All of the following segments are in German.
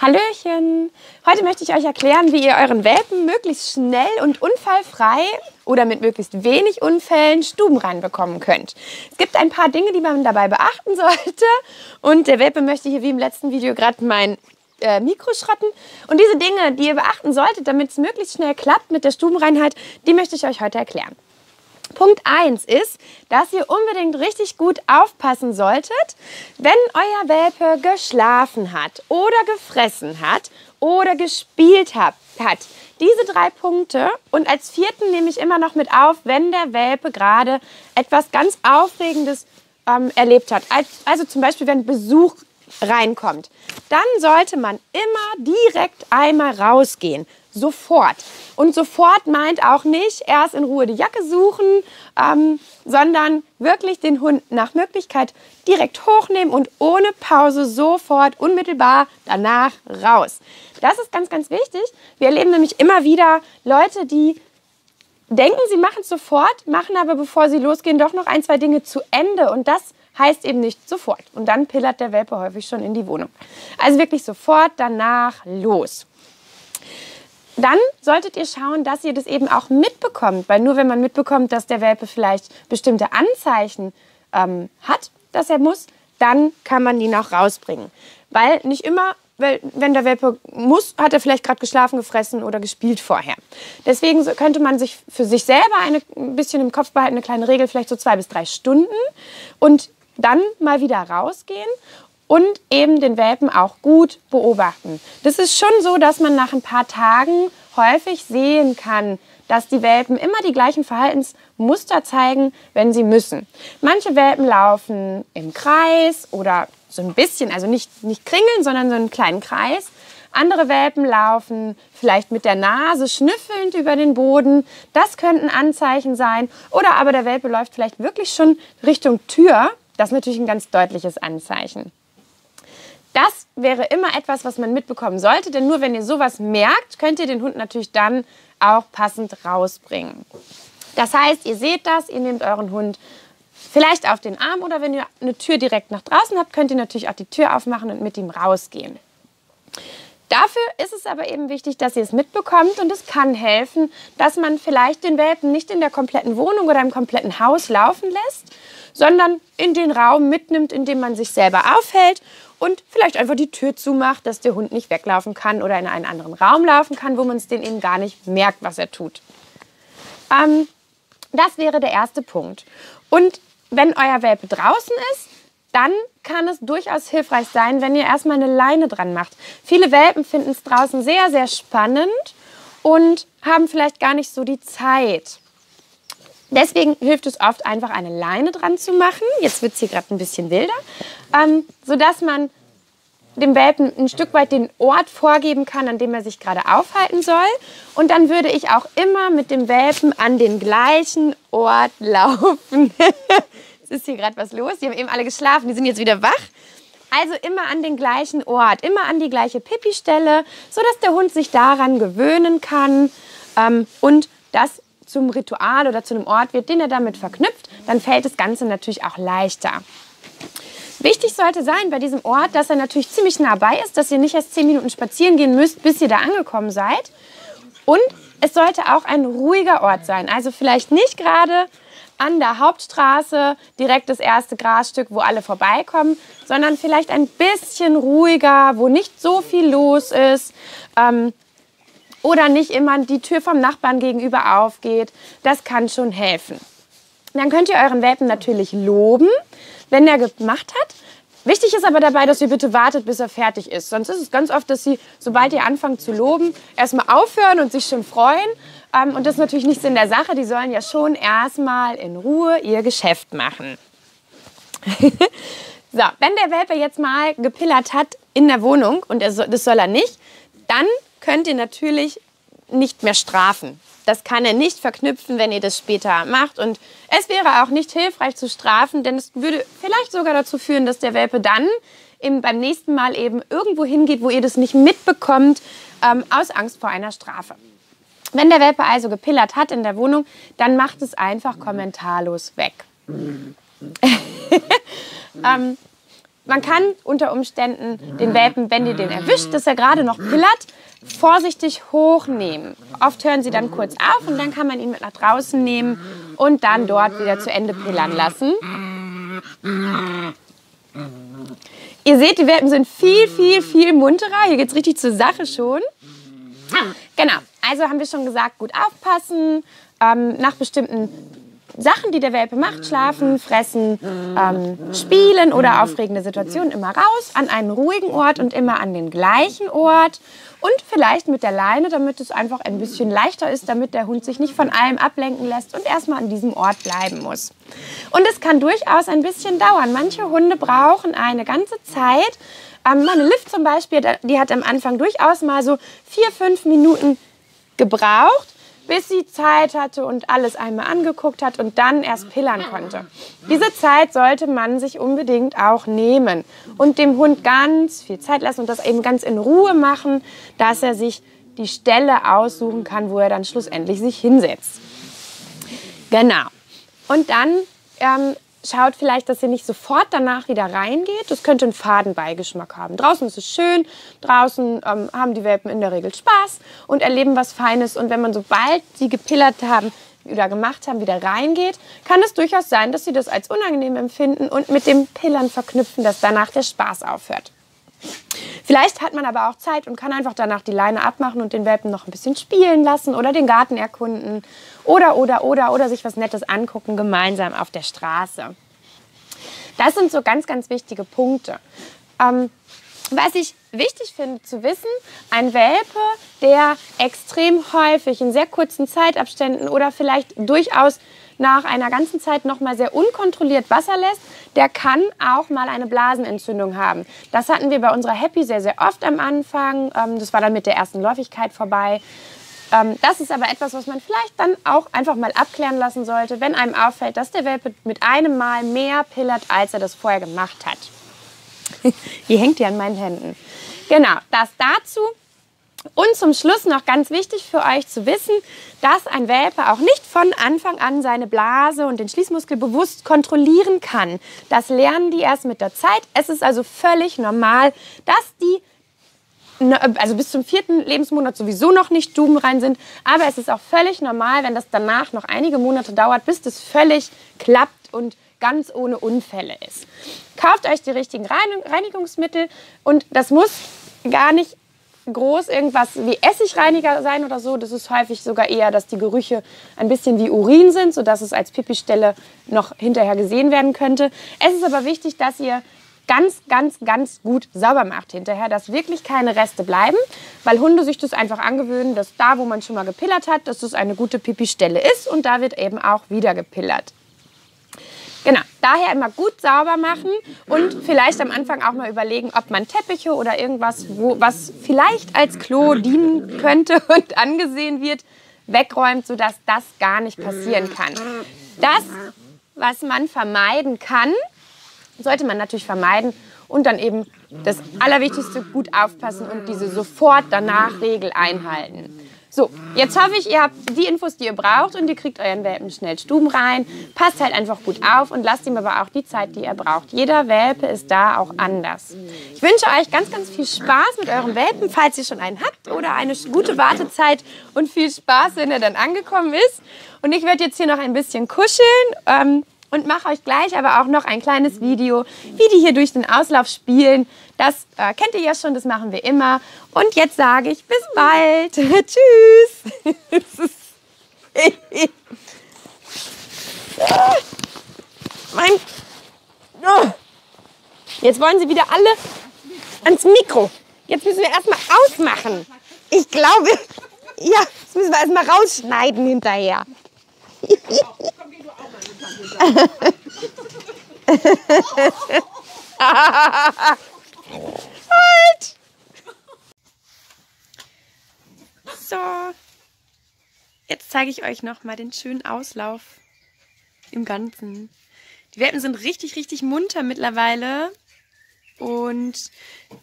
Hallöchen! Heute möchte ich euch erklären, wie ihr euren Welpen möglichst schnell und unfallfrei oder mit möglichst wenig Unfällen Stuben reinbekommen könnt. Es gibt ein paar Dinge, die man dabei beachten sollte. Und der Welpe möchte hier wie im letzten Video gerade mein äh, Mikro schrotten. Und diese Dinge, die ihr beachten solltet, damit es möglichst schnell klappt mit der Stubenreinheit, die möchte ich euch heute erklären. Punkt 1 ist, dass ihr unbedingt richtig gut aufpassen solltet, wenn euer Welpe geschlafen hat oder gefressen hat oder gespielt hat. Diese drei Punkte und als vierten nehme ich immer noch mit auf, wenn der Welpe gerade etwas ganz Aufregendes ähm, erlebt hat. Also zum Beispiel, wenn Besuch reinkommt, dann sollte man immer direkt einmal rausgehen. Sofort. Und sofort meint auch nicht erst in Ruhe die Jacke suchen, ähm, sondern wirklich den Hund nach Möglichkeit direkt hochnehmen und ohne Pause sofort unmittelbar danach raus. Das ist ganz, ganz wichtig. Wir erleben nämlich immer wieder Leute, die denken, sie machen es sofort, machen aber bevor sie losgehen doch noch ein, zwei Dinge zu Ende. Und das heißt eben nicht sofort. Und dann pillert der Welpe häufig schon in die Wohnung. Also wirklich sofort danach los. Dann solltet ihr schauen, dass ihr das eben auch mitbekommt, weil nur wenn man mitbekommt, dass der Welpe vielleicht bestimmte Anzeichen ähm, hat, dass er muss, dann kann man ihn auch rausbringen. Weil nicht immer, weil, wenn der Welpe muss, hat er vielleicht gerade geschlafen, gefressen oder gespielt vorher. Deswegen könnte man sich für sich selber eine, ein bisschen im Kopf behalten, eine kleine Regel, vielleicht so zwei bis drei Stunden und dann mal wieder rausgehen und eben den Welpen auch gut beobachten. Das ist schon so, dass man nach ein paar Tagen häufig sehen kann, dass die Welpen immer die gleichen Verhaltensmuster zeigen, wenn sie müssen. Manche Welpen laufen im Kreis oder so ein bisschen, also nicht, nicht kringeln, sondern so einen kleinen Kreis. Andere Welpen laufen vielleicht mit der Nase schnüffelnd über den Boden. Das könnten Anzeichen sein. Oder aber der Welpe läuft vielleicht wirklich schon Richtung Tür. Das ist natürlich ein ganz deutliches Anzeichen. Das wäre immer etwas, was man mitbekommen sollte, denn nur wenn ihr sowas merkt, könnt ihr den Hund natürlich dann auch passend rausbringen. Das heißt, ihr seht das, ihr nehmt euren Hund vielleicht auf den Arm oder wenn ihr eine Tür direkt nach draußen habt, könnt ihr natürlich auch die Tür aufmachen und mit ihm rausgehen. Dafür ist es aber eben wichtig, dass ihr es mitbekommt und es kann helfen, dass man vielleicht den Welpen nicht in der kompletten Wohnung oder im kompletten Haus laufen lässt, sondern in den Raum mitnimmt, in dem man sich selber aufhält und vielleicht einfach die Tür zumacht, dass der Hund nicht weglaufen kann oder in einen anderen Raum laufen kann, wo man es den eben gar nicht merkt, was er tut. Ähm, das wäre der erste Punkt. Und wenn euer Welpe draußen ist, dann kann es durchaus hilfreich sein, wenn ihr erstmal eine Leine dran macht. Viele Welpen finden es draußen sehr, sehr spannend und haben vielleicht gar nicht so die Zeit. Deswegen hilft es oft einfach eine Leine dran zu machen. Jetzt wird es hier gerade ein bisschen wilder, ähm, sodass man dem Welpen ein Stück weit den Ort vorgeben kann, an dem er sich gerade aufhalten soll. Und dann würde ich auch immer mit dem Welpen an den gleichen Ort laufen. es ist hier gerade was los. Die haben eben alle geschlafen, die sind jetzt wieder wach. Also immer an den gleichen Ort, immer an die gleiche Pipi-Stelle, sodass der Hund sich daran gewöhnen kann ähm, und das zum Ritual oder zu einem Ort wird, den er damit verknüpft, dann fällt das Ganze natürlich auch leichter. Wichtig sollte sein bei diesem Ort, dass er natürlich ziemlich nah bei ist, dass ihr nicht erst zehn Minuten spazieren gehen müsst, bis ihr da angekommen seid. Und es sollte auch ein ruhiger Ort sein. Also vielleicht nicht gerade an der Hauptstraße direkt das erste Grasstück, wo alle vorbeikommen, sondern vielleicht ein bisschen ruhiger, wo nicht so viel los ist. Ähm, oder nicht immer die Tür vom Nachbarn gegenüber aufgeht. Das kann schon helfen. Dann könnt ihr euren Welpen natürlich loben, wenn er gemacht hat. Wichtig ist aber dabei, dass ihr bitte wartet, bis er fertig ist. Sonst ist es ganz oft, dass sie, sobald ihr anfangt zu loben, erstmal aufhören und sich schon freuen. Ähm, und das ist natürlich nicht Sinn der Sache. Die sollen ja schon erstmal in Ruhe ihr Geschäft machen. so, wenn der Welpe jetzt mal gepillert hat in der Wohnung, und das soll er nicht, dann könnt ihr natürlich nicht mehr strafen. Das kann er nicht verknüpfen, wenn ihr das später macht. Und es wäre auch nicht hilfreich zu strafen, denn es würde vielleicht sogar dazu führen, dass der Welpe dann eben beim nächsten Mal eben irgendwo hingeht, wo ihr das nicht mitbekommt, ähm, aus Angst vor einer Strafe. Wenn der Welpe also gepillert hat in der Wohnung, dann macht es einfach kommentarlos weg. ähm, man kann unter Umständen den Welpen, wenn ihr den erwischt, dass er gerade noch pillert, vorsichtig hochnehmen. Oft hören sie dann kurz auf und dann kann man ihn mit nach draußen nehmen und dann dort wieder zu Ende pillern lassen. Ihr seht, die Welpen sind viel, viel, viel munterer. Hier geht es richtig zur Sache schon. Genau, also haben wir schon gesagt, gut aufpassen, ähm, nach bestimmten Sachen, die der Welpe macht, schlafen, fressen, ähm, spielen oder aufregende Situationen immer raus, an einen ruhigen Ort und immer an den gleichen Ort und vielleicht mit der Leine, damit es einfach ein bisschen leichter ist, damit der Hund sich nicht von allem ablenken lässt und erstmal an diesem Ort bleiben muss. Und es kann durchaus ein bisschen dauern. Manche Hunde brauchen eine ganze Zeit. Ähm, meine Lift zum Beispiel, die hat am Anfang durchaus mal so vier, fünf Minuten gebraucht bis sie Zeit hatte und alles einmal angeguckt hat und dann erst pillern konnte. Diese Zeit sollte man sich unbedingt auch nehmen und dem Hund ganz viel Zeit lassen und das eben ganz in Ruhe machen, dass er sich die Stelle aussuchen kann, wo er dann schlussendlich sich hinsetzt. Genau. Und dann ähm, schaut vielleicht, dass ihr nicht sofort danach wieder reingeht. Das könnte einen Fadenbeigeschmack haben. Draußen ist es schön, draußen ähm, haben die Welpen in der Regel Spaß und erleben was Feines. Und wenn man sobald sie gepillert haben oder gemacht haben, wieder reingeht, kann es durchaus sein, dass sie das als unangenehm empfinden und mit dem Pillern verknüpfen, dass danach der Spaß aufhört. Vielleicht hat man aber auch Zeit und kann einfach danach die Leine abmachen und den Welpen noch ein bisschen spielen lassen oder den Garten erkunden oder, oder, oder, oder sich was Nettes angucken gemeinsam auf der Straße. Das sind so ganz, ganz wichtige Punkte. Ähm, was ich wichtig finde zu wissen, ein Welpe, der extrem häufig in sehr kurzen Zeitabständen oder vielleicht durchaus nach einer ganzen Zeit noch mal sehr unkontrolliert Wasser lässt, der kann auch mal eine Blasenentzündung haben. Das hatten wir bei unserer Happy sehr, sehr oft am Anfang. Ähm, das war dann mit der ersten Läufigkeit vorbei. Ähm, das ist aber etwas, was man vielleicht dann auch einfach mal abklären lassen sollte, wenn einem auffällt, dass der Welpe mit einem Mal mehr pillert, als er das vorher gemacht hat. die hängt ja an meinen Händen. Genau, das dazu. Und zum Schluss noch ganz wichtig für euch zu wissen, dass ein Welpe auch nicht von Anfang an seine Blase und den Schließmuskel bewusst kontrollieren kann. Das lernen die erst mit der Zeit. Es ist also völlig normal, dass die also bis zum vierten Lebensmonat sowieso noch nicht stubenrein sind. Aber es ist auch völlig normal, wenn das danach noch einige Monate dauert, bis das völlig klappt und ganz ohne Unfälle ist. Kauft euch die richtigen Reinigungsmittel und das muss gar nicht groß irgendwas wie Essigreiniger sein oder so. Das ist häufig sogar eher, dass die Gerüche ein bisschen wie Urin sind, sodass es als Pipistelle noch hinterher gesehen werden könnte. Es ist aber wichtig, dass ihr ganz, ganz, ganz gut sauber macht hinterher, dass wirklich keine Reste bleiben, weil Hunde sich das einfach angewöhnen, dass da, wo man schon mal gepillert hat, dass das eine gute Pipistelle ist und da wird eben auch wieder gepillert. Genau, daher immer gut sauber machen und vielleicht am Anfang auch mal überlegen, ob man Teppiche oder irgendwas, wo, was vielleicht als Klo dienen könnte und angesehen wird, wegräumt, sodass das gar nicht passieren kann. Das, was man vermeiden kann, sollte man natürlich vermeiden und dann eben das Allerwichtigste gut aufpassen und diese sofort danach Regel einhalten. So, jetzt hoffe ich, ihr habt die Infos, die ihr braucht und ihr kriegt euren Welpen schnell Stuben rein. Passt halt einfach gut auf und lasst ihm aber auch die Zeit, die er braucht. Jeder Welpe ist da auch anders. Ich wünsche euch ganz, ganz viel Spaß mit eurem Welpen, falls ihr schon einen habt oder eine gute Wartezeit und viel Spaß, wenn er dann angekommen ist. Und ich werde jetzt hier noch ein bisschen kuscheln. Ähm, und mache euch gleich aber auch noch ein kleines Video, wie die hier durch den Auslauf spielen. Das äh, kennt ihr ja schon, das machen wir immer. Und jetzt sage ich bis bald. Tschüss. mein oh. Jetzt wollen sie wieder alle ans Mikro. Jetzt müssen wir erstmal ausmachen. Ich glaube, ja, das müssen wir erstmal rausschneiden hinterher. Halt! So, jetzt zeige ich euch noch mal den schönen Auslauf im Ganzen. Die Welpen sind richtig, richtig munter mittlerweile. Und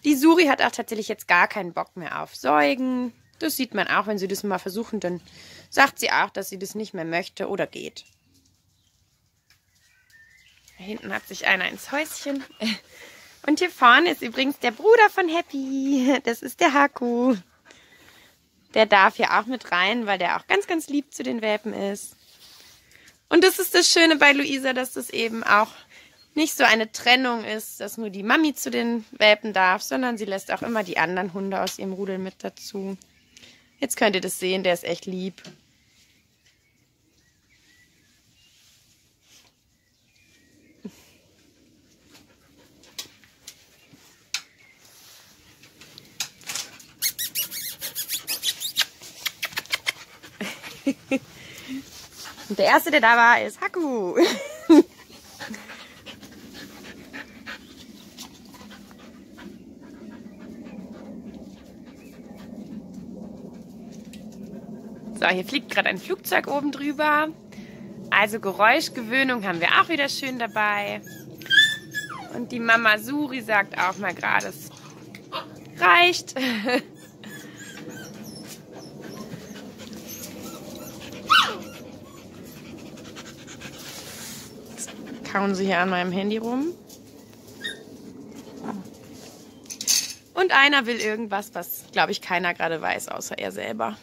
die Suri hat auch tatsächlich jetzt gar keinen Bock mehr auf Säugen. Das sieht man auch, wenn sie das mal versuchen, dann sagt sie auch, dass sie das nicht mehr möchte oder geht. Da hinten hat sich einer ins Häuschen. Und hier vorne ist übrigens der Bruder von Happy. Das ist der Haku. Der darf hier auch mit rein, weil der auch ganz, ganz lieb zu den Welpen ist. Und das ist das Schöne bei Luisa, dass das eben auch nicht so eine Trennung ist, dass nur die Mami zu den Welpen darf, sondern sie lässt auch immer die anderen Hunde aus ihrem Rudel mit dazu. Jetzt könnt ihr das sehen, der ist echt lieb. Erste, der da war, ist Haku. So, hier fliegt gerade ein Flugzeug oben drüber. Also Geräuschgewöhnung haben wir auch wieder schön dabei. Und die Mama Suri sagt auch mal gerade, es reicht. kauen sie hier an meinem Handy rum. Und einer will irgendwas, was, glaube ich, keiner gerade weiß, außer er selber.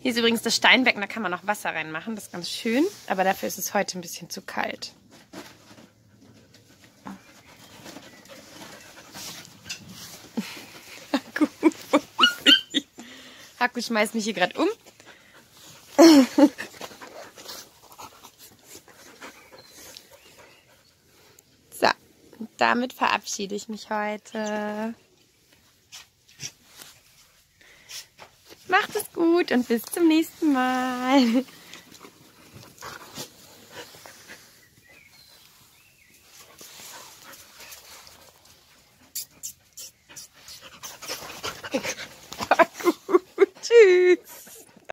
Hier ist übrigens das Steinbecken, da kann man noch Wasser reinmachen. Das ist ganz schön, aber dafür ist es heute ein bisschen zu kalt. Haku schmeißt mich hier gerade um. so, damit verabschiede ich mich heute. Macht es gut und bis zum nächsten Mal.